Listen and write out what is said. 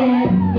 Yeah.